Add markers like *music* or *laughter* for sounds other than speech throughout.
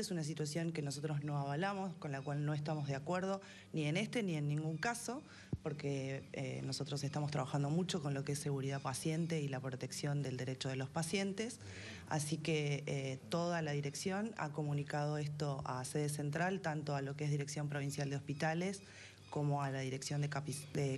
Es una situación que nosotros no avalamos, con la cual no estamos de acuerdo, ni en este ni en ningún caso, porque eh, nosotros estamos trabajando mucho con lo que es seguridad paciente y la protección del derecho de los pacientes. Así que eh, toda la dirección ha comunicado esto a sede central, tanto a lo que es Dirección Provincial de Hospitales como a la dirección de,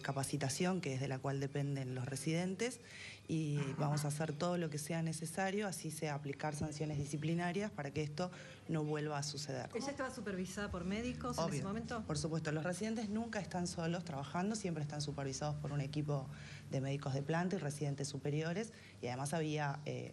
capacitación, que es de la cual dependen los residentes, y vamos a hacer todo lo que sea necesario, así sea aplicar sanciones disciplinarias para que esto no vuelva a suceder. ¿Ella estaba supervisada por médicos en ese momento? Por supuesto, los residentes nunca están solos trabajando, siempre están supervisados por un equipo de médicos de planta y residentes superiores, y además había... Eh,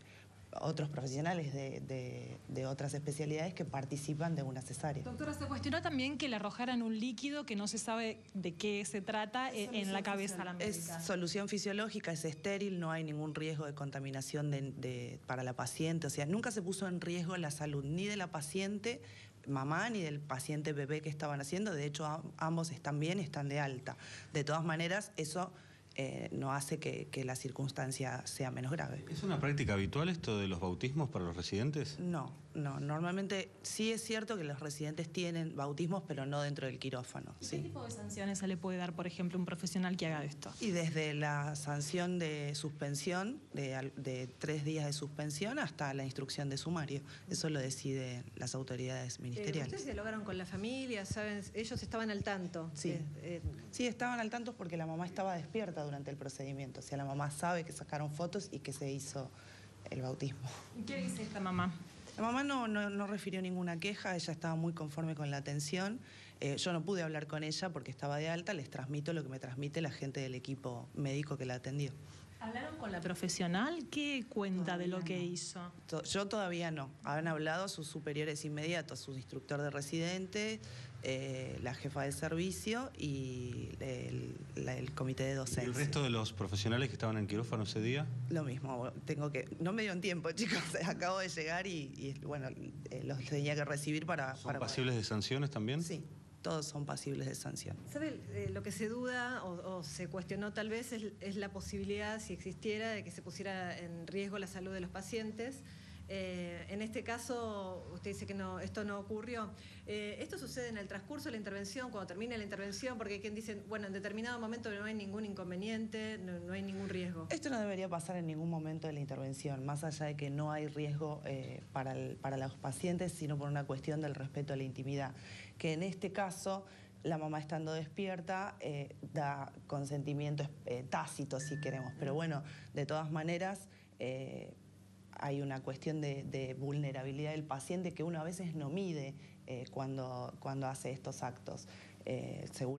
otros profesionales de, otras especialidades que participan de una cesárea. Doctora, se cuestionó también que le arrojaran un líquido que no se sabe de qué se trata en la cabeza la. Es solución fisiológica, es estéril, no hay ningún riesgo de contaminación para la paciente, o sea, nunca se puso en riesgo la salud ni de la paciente mamá ni del paciente bebé que estaban haciendo, de hecho ambos están bien, están de alta. De todas maneras, eso eh, no hace que, la circunstancia sea menos grave. ¿Es una práctica habitual esto de los bautismos para los residentes? No, no. Normalmente sí es cierto que los residentes tienen bautismos, pero no dentro del quirófano. ¿Qué tipo de sanciones se le puede dar, por ejemplo, a un profesional que haga esto? Y desde la sanción de suspensión, de, tres días de suspensión, hasta la instrucción de sumario. Eso lo deciden las autoridades eh, ministeriales. ¿Ustedes dialogaron con la familia? ¿Saben? ¿Ellos estaban al tanto? Sí. Eh, sí, estaban al tanto porque la mamá estaba despierta durante el procedimiento. O sea, la mamá sabe que sacaron fotos y que se hizo el bautismo. ¿Qué dice esta mamá? Mamá no, no, refirió ninguna queja, ella estaba muy conforme con la atención. Eh, yo no pude hablar con ella porque estaba de alta, les transmito lo que me transmite la gente del equipo médico que la atendió. ¿Hablaron con la profesional? ¿Qué cuenta de lo que hizo? Yo todavía no. Han hablado sus superiores inmediatos, su instructor de residente, eh, la jefa de servicio y el, comité de docencia. ¿Y el resto de los profesionales que estaban en quirófano ese día? Lo mismo. Tengo que. No me dio tiempo, *laughs* chicos. Acabo de llegar y, bueno, eh, los tenía que recibir para. ¿Son pasibles de sanciones también? Sí todos son pasibles de sanción. ¿Sabe? Eh, lo que se duda o, se cuestionó tal vez es, la posibilidad, si existiera, de que se pusiera en riesgo la salud de los pacientes. Eh, en este caso, usted dice que esto no ocurrió. Eh, esto sucede en el transcurso de la intervención, cuando termina la intervención, porque hay quien dice, bueno, en determinado momento no hay ningún inconveniente, no, hay ningún riesgo. Esto no debería pasar en ningún momento de la intervención, más allá de que no hay riesgo eh, para los pacientes, sino por una cuestión del respeto a la intimidad, que en este caso la mamá estando despierta da consentimiento tácito, si queremos. Pero bueno, de todas maneras, hay una cuestión de, vulnerabilidad del paciente que uno a veces no mide eh, cuando, cuando hace estos actos. Eh,